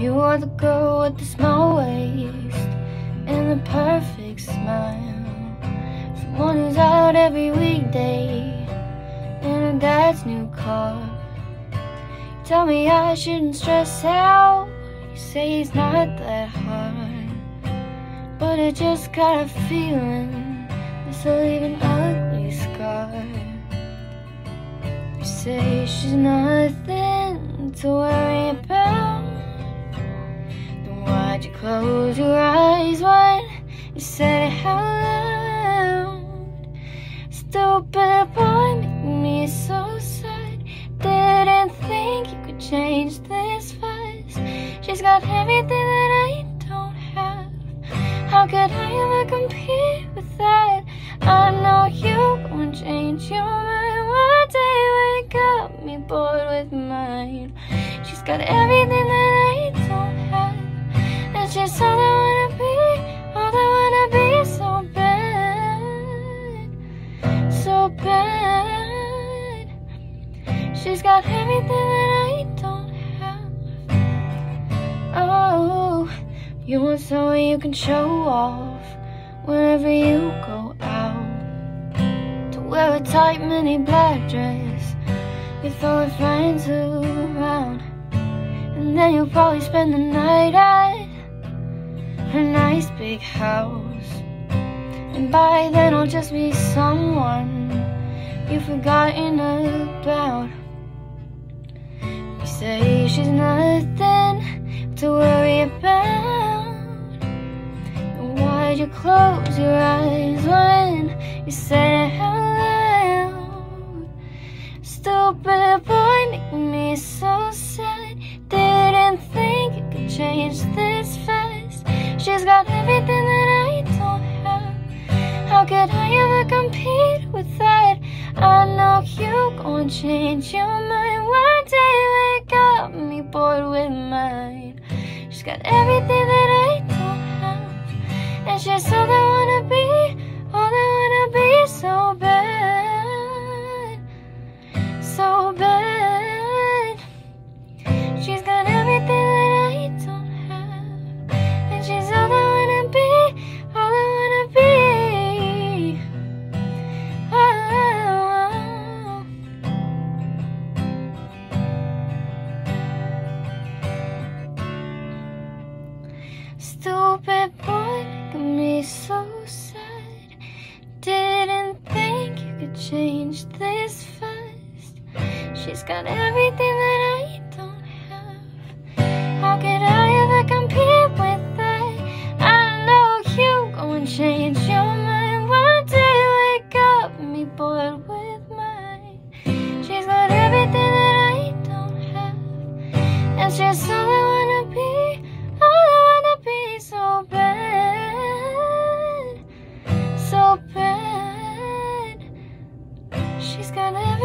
You are the girl with the small waist and the perfect smile. Someone who's out every weekday in her dad's new car. You tell me I shouldn't stress out. You say it's not that hard, but I just got a feeling this will leave an ugly scar. You say she's nothing to worry about. Why'd you close your eyes when you said it out loud? Stupid boy, make me so sad. Didn't think you could change this fast. She's got everything that I don't have. How could I ever compete with that? I know you won't change your mind. One day wake up, me bored with mine. She's got everything that I. Just all I wanna be, all I wanna be so bad, so bad. She's got everything that I don't have. Oh, you want someone you can show off whenever you go out. To wear a tight mini black dress with all her friends around. And then you'll probably spend the night at big house. And by then I'll just be someone you've forgotten about. You say she's nothing to worry about. Why'd you close your eyes when you said loud? Stupid boy, make me so sad. Didn't think you could change this fast. She's got everything that I don't have. How could I ever compete with that? I know you gon' change your mind one day. Wake up, me bored with mine. She's got everything that I don't have, and she's all I wanna be. All I wanna be so bad, Stupid boy, making me so sad. Didn't think you could change this fast. She's got everything that I don't have. How could I She's